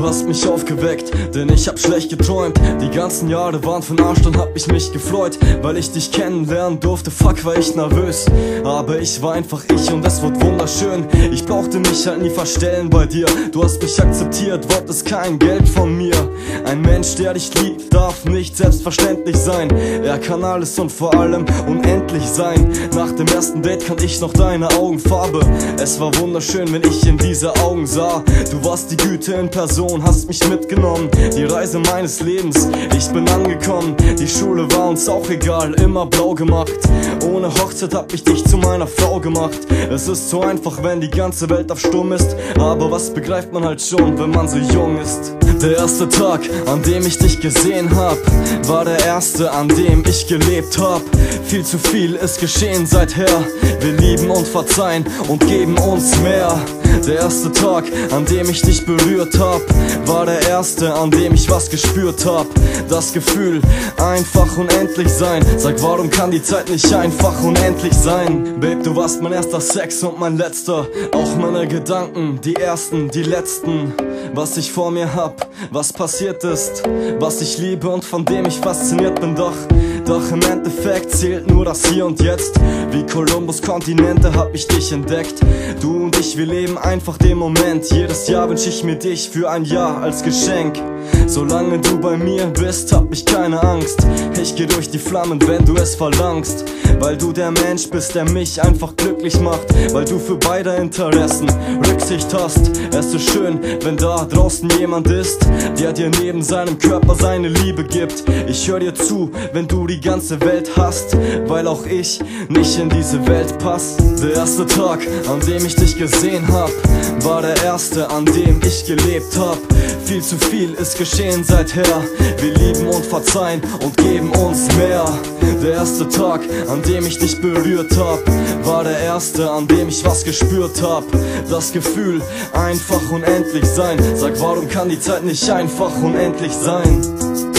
Du hast mich aufgeweckt, denn ich hab schlecht geträumt. Die ganzen Jahre waren von Arsch, dann hab ich mich gefreut, weil ich dich kennenlernen durfte. Fuck, war ich nervös. Aber ich war einfach ich und es wird wunderschön. Ich brauchte mich halt nie verstellen bei dir. Du hast mich akzeptiert, wolltest kein Geld von mir. Ein Mensch, der dich liebt, darf nicht selbstverständlich sein. Er kann alles und vor allem unendlich sein. Nach dem ersten Date kann ich noch deine Augenfarbe. Es war wunderschön, wenn ich in diese Augen sah. Du warst die Güte in Person, hast mich mitgenommen. Die Reise meines Lebens, ich bin angekommen. Die Schule war uns auch egal, immer blau gemacht. Ohne Hochzeit hab ich dich zu meiner Frau gemacht. Es ist so einfach, wenn die ganze Welt auf Sturm ist. Aber was begreift man halt schon, wenn man so jung ist? Der erste Tag, an dem ich dich gesehen hab, war der erste, an dem ich gelebt hab. Viel zu viel ist geschehen seither. Wir lieben und verzeihen und geben uns mehr. Der erste Tag, an dem ich dich berührt hab, war der erste, an dem ich was gespürt hab. Das Gefühl, einfach unendlich sein. Sag, warum kann die Zeit nicht einfach unendlich sein? Babe, du warst mein erster Sex und mein letzter. Auch meine Gedanken, die ersten, die letzten. Was ich vor mir hab, was passiert ist, was ich liebe und von dem ich fasziniert bin, doch doch im Endeffekt zählt nur das Hier und Jetzt. Wie Kolumbus Kontinente hab ich dich entdeckt. Du und ich, wir leben einfach den Moment. Jedes Jahr wünsch ich mir dich für ein Jahr als Geschenk. Solange du bei mir bist, hab ich keine Angst. Ich geh durch die Flammen, wenn du es verlangst. Weil du der Mensch bist, der mich einfach glücklich macht. Weil du für beide Interessen Rücksicht hast. Es ist schön, wenn da draußen jemand ist, der dir neben seinem Körper seine Liebe gibt. Ich hör dir zu, wenn du die ganze Welt hast, weil auch ich nicht in diese Welt pass. Der erste Tag, an dem ich dich gesehen hab, war der erste, an dem ich gelebt hab. Viel zu viel ist geschehen seither. Wir lieben und verzeihen und geben uns mehr. Der erste Tag, an dem ich dich berührt hab, war der erste, an dem ich was gespürt hab. Das Gefühl, einfach unendlich sein. Sag, warum kann die Zeit nicht einfach unendlich sein?